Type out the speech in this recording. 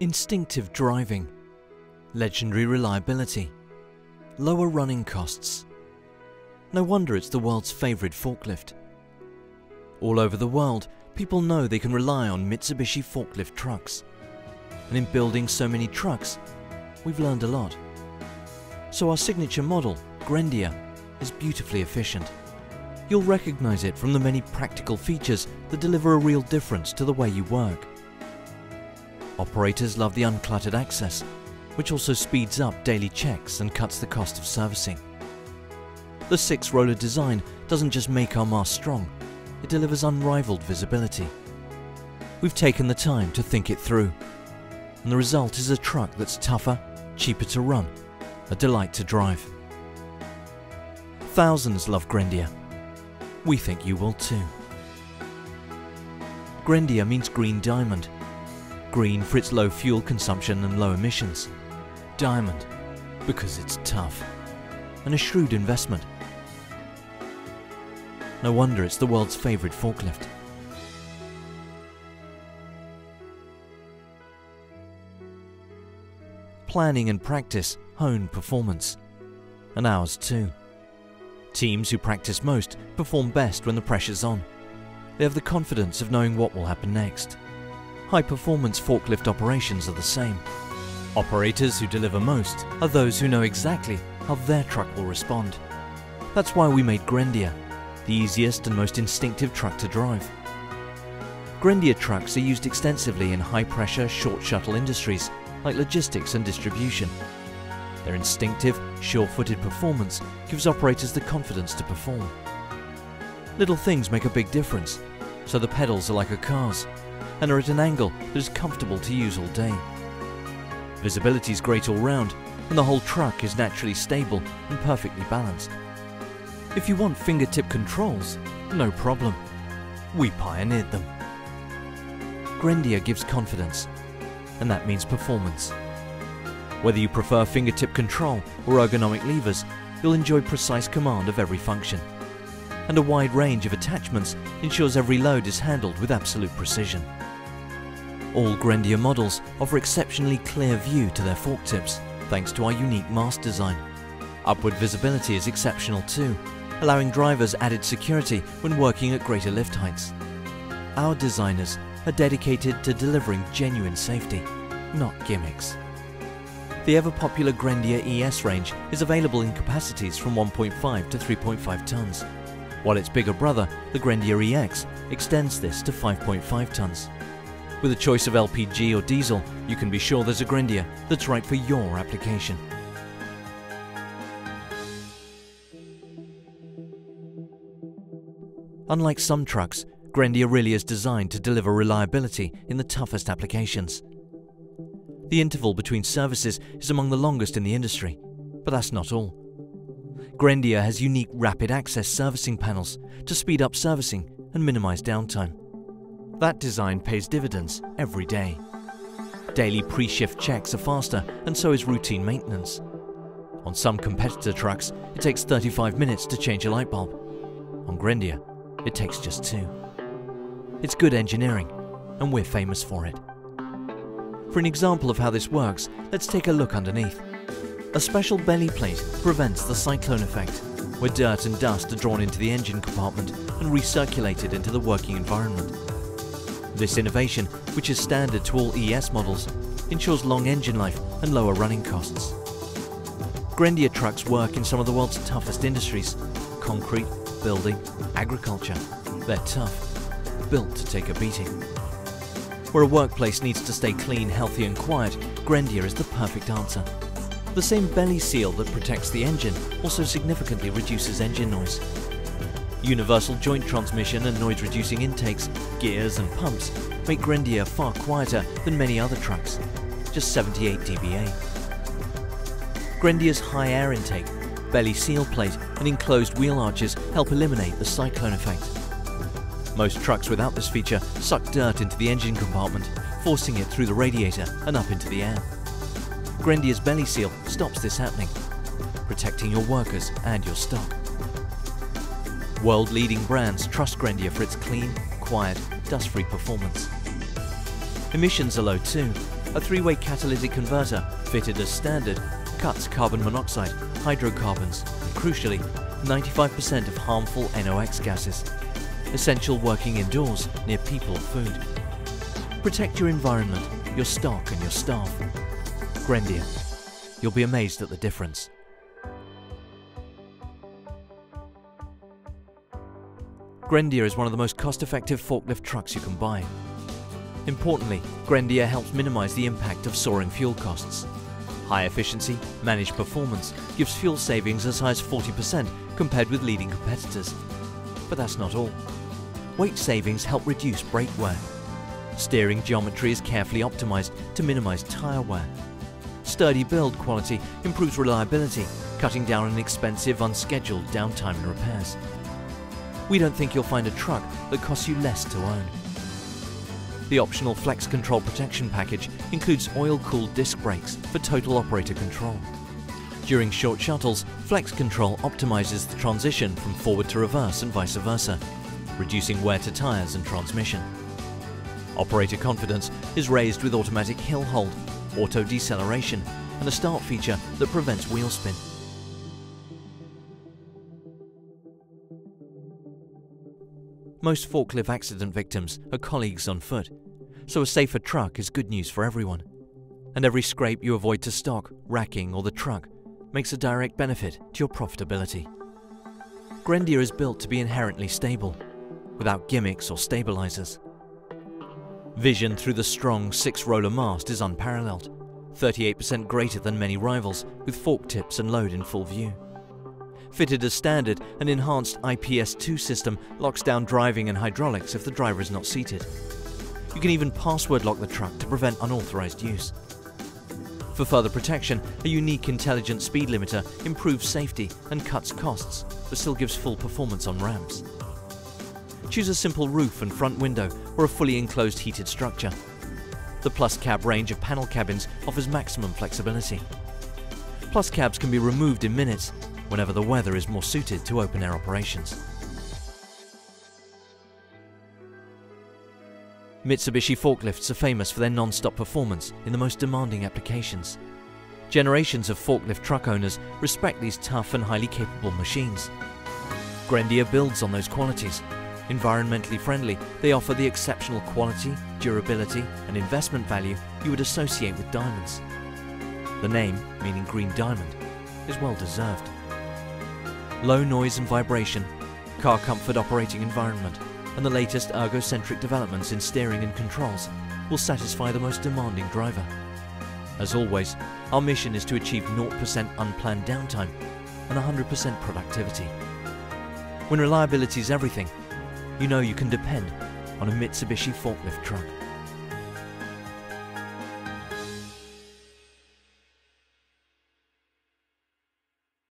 Instinctive driving, legendary reliability, lower running costs. No wonder it's the world's favourite forklift. All over the world, people know they can rely on Mitsubishi forklift trucks. And in building so many trucks, we've learned a lot. So our signature model, Grendia, is beautifully efficient. You'll recognize it from the many practical features that deliver a real difference to the way you work. Operators love the uncluttered access, which also speeds up daily checks and cuts the cost of servicing. The six-roller design doesn't just make our mast strong, it delivers unrivaled visibility. We've taken the time to think it through, and the result is a truck that's tougher, cheaper to run, a delight to drive. Thousands love Grendia. We think you will too. Grendia means green diamond. Green for its low fuel consumption and low emissions. Diamond because it's tough. And a shrewd investment. No wonder it's the world's favourite forklift. Planning and practice hone performance. And ours too. Teams who practice most perform best when the pressure's on. They have the confidence of knowing what will happen next. High performance forklift operations are the same. Operators who deliver most are those who know exactly how their truck will respond. That's why we made Grendia, the easiest and most instinctive truck to drive. Grendia trucks are used extensively in high pressure, short shuttle industries like logistics and distribution. Their instinctive, sure-footed performance gives operators the confidence to perform. Little things make a big difference, so the pedals are like a car's and are at an angle that is comfortable to use all day. Visibility is great all round, and the whole truck is naturally stable and perfectly balanced. If you want fingertip controls, no problem. We pioneered them. Grendia gives confidence, and that means performance. Whether you prefer fingertip control or ergonomic levers, you'll enjoy precise command of every function. And a wide range of attachments ensures every load is handled with absolute precision. All Grendia models offer exceptionally clear view to their fork tips, thanks to our unique mast design. Upward visibility is exceptional too, allowing drivers added security when working at greater lift heights. Our designers are dedicated to delivering genuine safety, not gimmicks. The ever-popular Grendia ES range is available in capacities from 1.5 to 3.5 tons, while its bigger brother, the Grendia EX, extends this to 5.5 tons. With a choice of LPG or diesel, you can be sure there's a Grendia that's right for your application. Unlike some trucks, Grendia really is designed to deliver reliability in the toughest applications. The interval between services is among the longest in the industry, but that's not all. Grendia has unique rapid access servicing panels to speed up servicing and minimize downtime. That design pays dividends every day. Daily pre-shift checks are faster and so is routine maintenance. On some competitor trucks, it takes 35 minutes to change a light bulb. On Grendia, it takes just two. It's good engineering, and we're famous for it. For an example of how this works, let's take a look underneath. A special belly plate prevents the cyclone effect, where dirt and dust are drawn into the engine compartment and recirculated into the working environment. This innovation, which is standard to all ES models, ensures long engine life and lower running costs. Grendia trucks work in some of the world's toughest industries concrete, building, agriculture. They're tough, built to take a beating. Where a workplace needs to stay clean, healthy and quiet, Grendia is the perfect answer. The same belly seal that protects the engine also significantly reduces engine noise. Universal joint transmission and noise-reducing intakes, gears and pumps make Grendia far quieter than many other trucks, just 78 dBA. Grendia's high air intake belly seal plate and enclosed wheel arches help eliminate the cyclone effect. Most trucks without this feature suck dirt into the engine compartment, forcing it through the radiator and up into the air. Grendia's belly seal stops this happening, protecting your workers and your stock. World-leading brands trust Grendia for its clean, quiet, dust-free performance. Emissions are low too, a three-way catalytic converter fitted as standard cuts carbon monoxide, hydrocarbons, and crucially, 95% of harmful NOx gases, essential working indoors near people or food. Protect your environment, your stock and your staff. Grendia. You'll be amazed at the difference. Grendia is one of the most cost-effective forklift trucks you can buy. Importantly, Grendia helps minimize the impact of soaring fuel costs. High efficiency, managed performance gives fuel savings as high as 40% compared with leading competitors. But that's not all. Weight savings help reduce brake wear. Steering geometry is carefully optimized to minimize tire wear. Sturdy build quality improves reliability, cutting down on expensive, unscheduled downtime and repairs. We don't think you'll find a truck that costs you less to own. The optional Flex Control Protection Package includes oil-cooled disc brakes for total operator control. During short shuttles, Flex Control optimizes the transition from forward to reverse and vice versa, reducing wear to tires and transmission. Operator confidence is raised with automatic hill hold, auto deceleration, and a start feature that prevents wheel spin. Most forklift accident victims are colleagues on foot, so a safer truck is good news for everyone. And every scrape you avoid to stock, racking, or the truck makes a direct benefit to your profitability. Grendia is built to be inherently stable, without gimmicks or stabilizers. Vision through the strong six-roller mast is unparalleled, 38% greater than many rivals, with fork tips and load in full view. Fitted as standard, an enhanced IPS2 system locks down driving and hydraulics if the driver is not seated. You can even password lock the truck to prevent unauthorized use. For further protection, a unique intelligent speed limiter improves safety and cuts costs, but still gives full performance on ramps. Choose a simple roof and front window or a fully enclosed heated structure. The Plus Cab range of panel cabins offers maximum flexibility. Plus cabs can be removed in minutes whenever the weather is more suited to open-air operations. Mitsubishi forklifts are famous for their non-stop performance in the most demanding applications. Generations of forklift truck owners respect these tough and highly capable machines. Grendia builds on those qualities. Environmentally friendly, they offer the exceptional quality, durability and investment value you would associate with diamonds. The name, meaning green diamond, is well deserved low noise and vibration, car comfort operating environment, and the latest ergocentric developments in steering and controls will satisfy the most demanding driver. As always, our mission is to achieve 0% unplanned downtime and 100% productivity. When reliability is everything, you know you can depend on a Mitsubishi forklift truck.